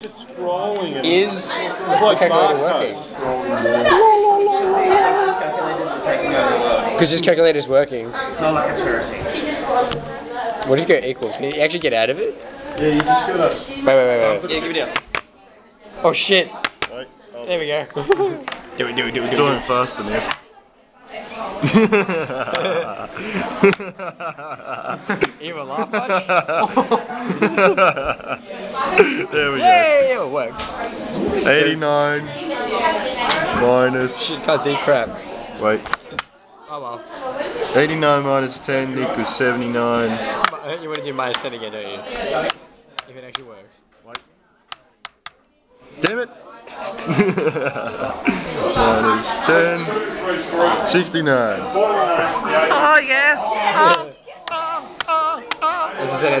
Just scrolling. And Is it's the like calculator working? barcodes. Because this calculator's working. It's not like it's hurting. What if you go equals? Can you actually get out of it? Yeah, you just gotta. Wait, wait, wait, wait. Yeah, give it down. Oh shit. Wait, oh, There we go. do it, do it, do it, it's do doing it. faster now. Even laugh much? there we go. Yay! It works. 89 minus. Shit, can't see crap. Wait. Oh well. 89 minus 10 equals 79. But You want to do minus 10 again, don't you? If it actually works. Damn it! minus 10. 69. Oh As I said, I